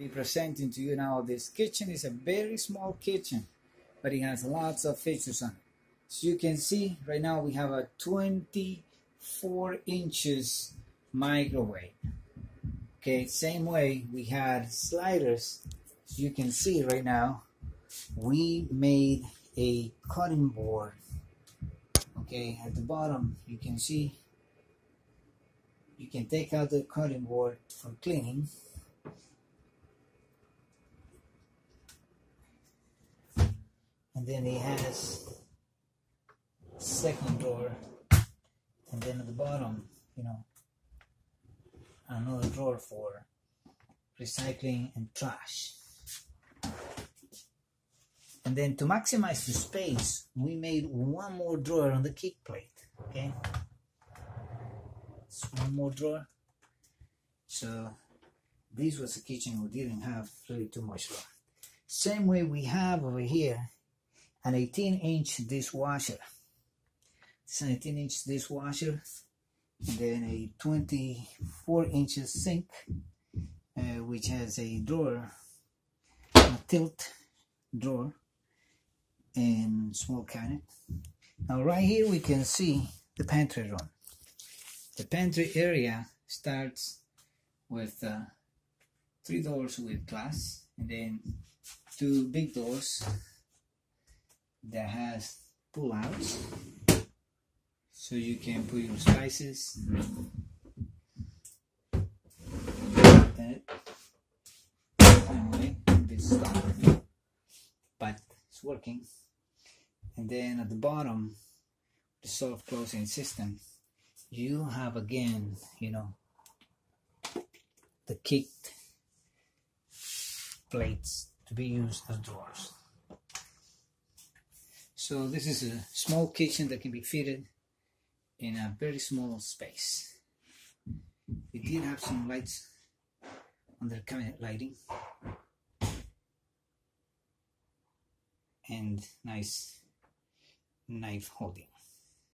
be presenting to you now. This kitchen is a very small kitchen but it has lots of features on it. So you can see right now we have a 24 inches microwave. Okay same way we had sliders. You can see right now we made a cutting board. Okay at the bottom you can see you can take out the cutting board for cleaning and then he has second drawer and then at the bottom you know another drawer for recycling and trash. And then to maximize the space we made one more drawer on the kick plate okay? It's one more drawer. So this was a kitchen we didn't have really too much room same way we have over here an 18 inch dishwasher. It's an 18 inch dishwasher, then a 24 inches sink, uh, which has a drawer, a tilt drawer, and small cabinet. Now, right here we can see the pantry room. The pantry area starts with uh, three doors with glass, and then two big doors that has pull outs so you can put your spices. Anyway but it's working. And then at the bottom the soft closing system you have again you know the kicked plates to be used as drawers so this is a small kitchen that can be fitted in a very small space. We did have some lights under the cabinet lighting and nice knife holding.